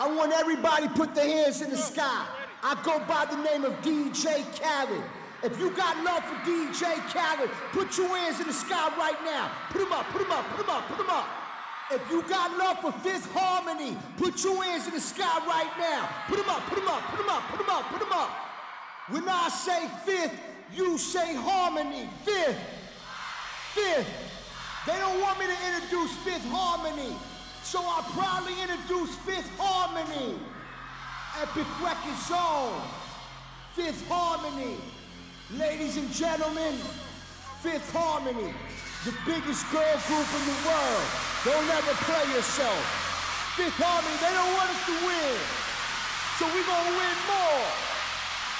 I want everybody put their hands in the sky. I go by the name of DJ Khaled. If you got love for DJ Khaled, put your hands in the sky right now. Put them up, put them up, put them up, put them up. If you got love for Fifth Harmony, put your hands in the sky right now. Put them up, put them up, put them up, put them up, put them up. When I say Fifth, you say Harmony. Fifth. Fifth. They don't want me to introduce Fifth Harmony. So I proudly introduce Fifth Harmony, Epic Records own, Fifth Harmony. Ladies and gentlemen, Fifth Harmony, the biggest girl group in the world. Don't ever play yourself. Fifth Harmony, they don't want us to win. So we're gonna win more.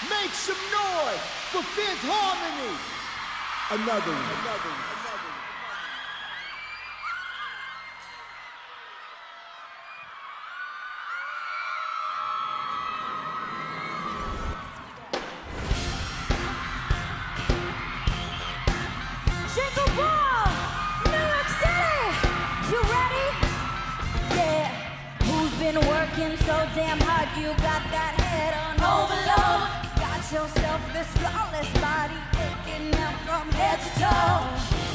Make some noise for Fifth Harmony. Another one. Another one. working so damn hard, you got that head on overload. Got yourself this flawless body, aching out from head to toe.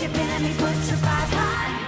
You've been at me, five high.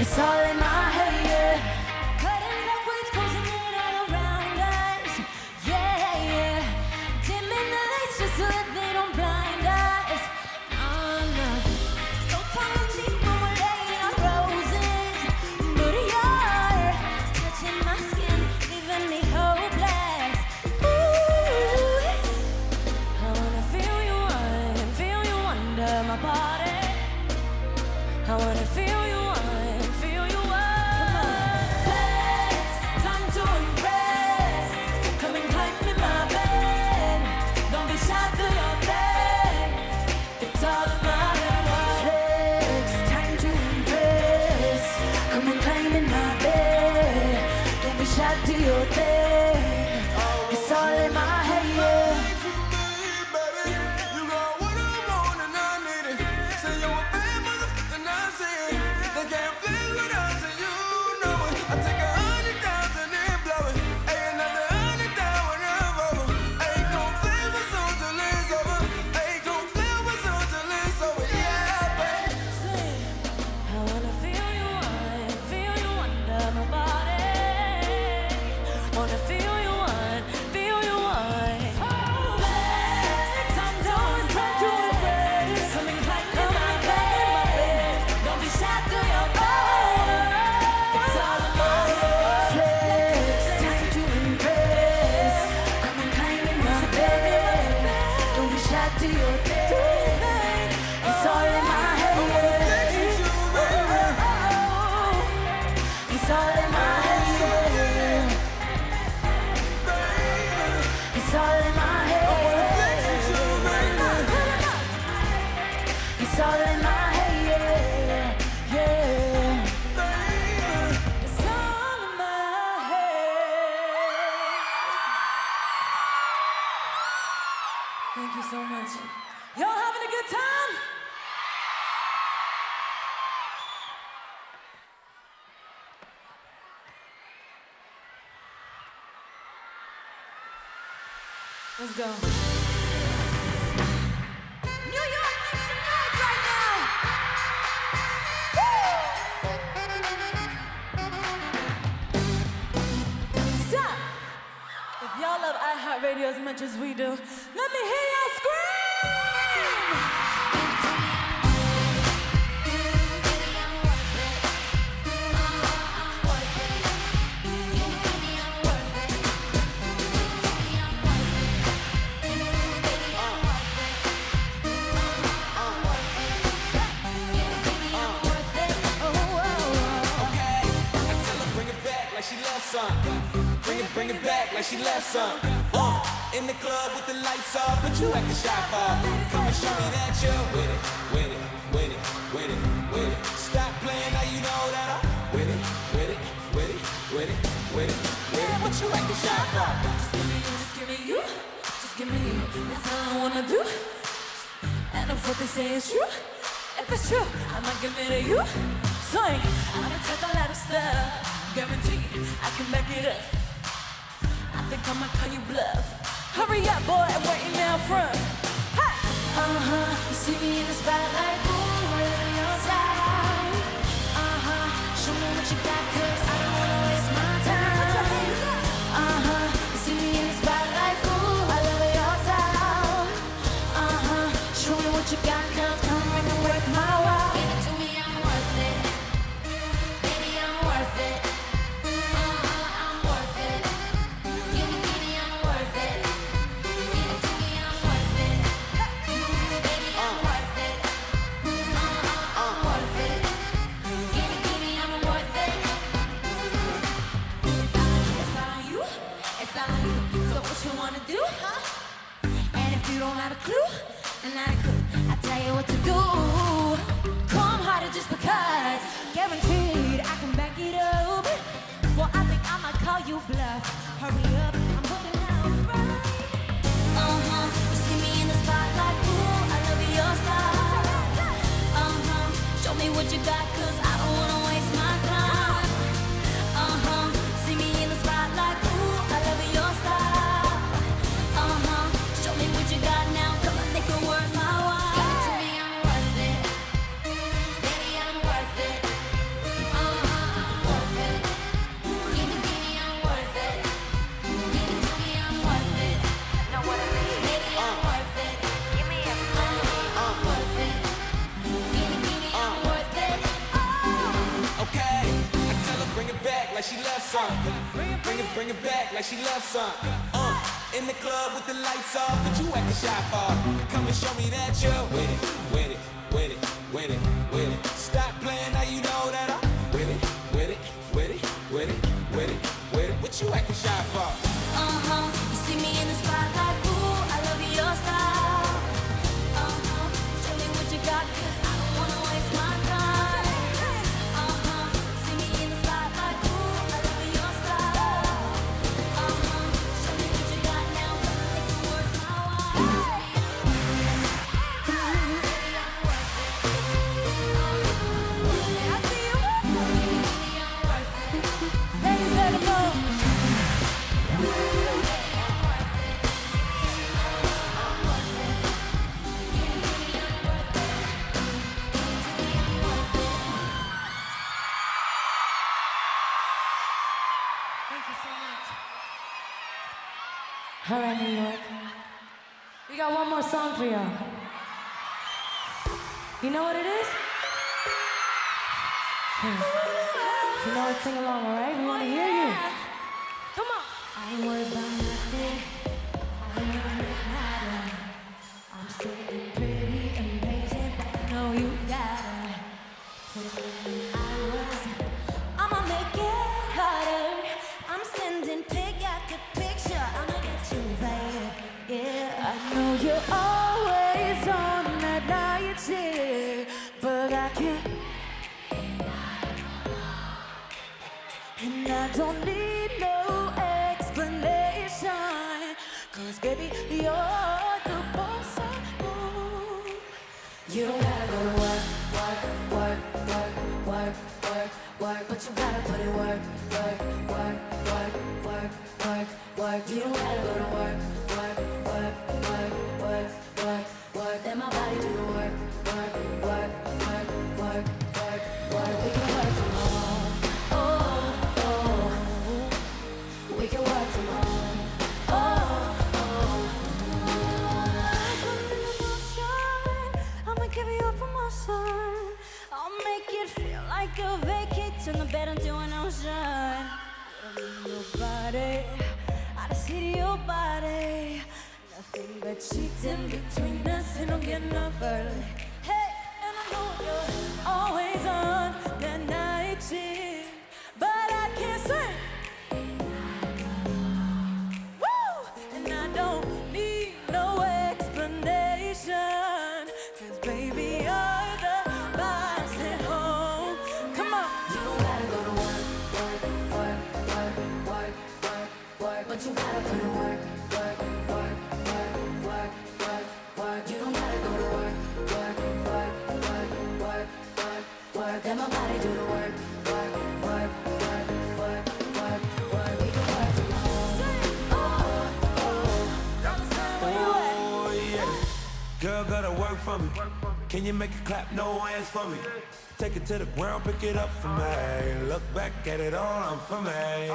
It's all Let's go. New York, some noise right now! Woo! So, if y'all love iHeartRadio as much as we do, let me hear y'all some. Bring it, bring it back like she left some. Uh, in the club with the lights off, but you acting shy for. Come and show me that you're with it, with it, with it, with it, with it. Stop playing now you know that I'm with it, with it, with it, with it, with it, with it. What you acting shy for? Just give me you, just give me you, just give me you. That's all I wanna do. And if what they say is true, if it's true, I might give it to you. so I'ma take a lot of stuff. Guarantee I can back it up. I think I'ma call you bluff. Hurry up, boy, I'm waiting now front. Hey! Uh huh, you see me in the spotlight. like she loves some. Uh, in the club with the lights off, but you acting shy for. Come and show me that you're with it. song for y'all. You know what it is? You know what? Sing along, all right? We want to oh, hear yeah. you. Come on. I ain't worried about nothing. I ain't worried about I'm sitting pretty amazing, but I know you got it. And I don't need no explanation. Cause baby, you're the boss I know. You don't gotta go to work, work, work, work, work, work, work. But you gotta put in work, work, work, work, work, work, work. You don't gotta go to work. for me. Can you make it clap? No hands for me. Take it to the ground, pick it up for me. Look back at it all, I'm for me.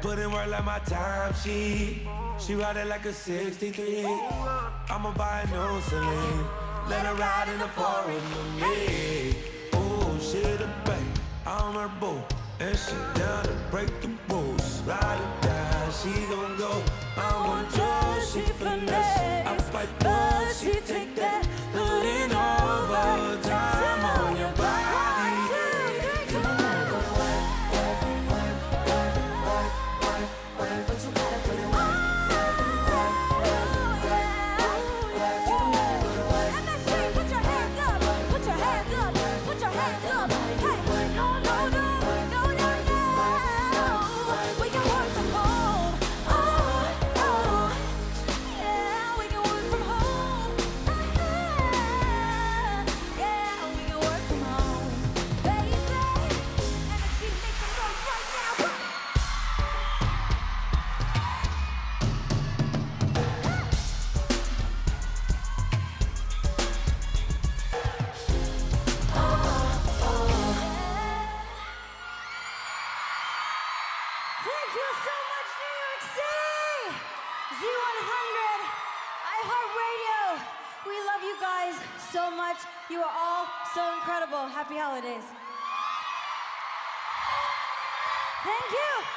Put in work like my time, she. She ride it like a 63. I'ma buy a new Celine. Let her ride in the foreign with me. Oh, she the bank, I'm her boo. And she down to break the rules. Ride it down, she gon' go. I want joy, she finesse. I fight, but she take You guys so much. You are all so incredible. Happy holidays. Thank you.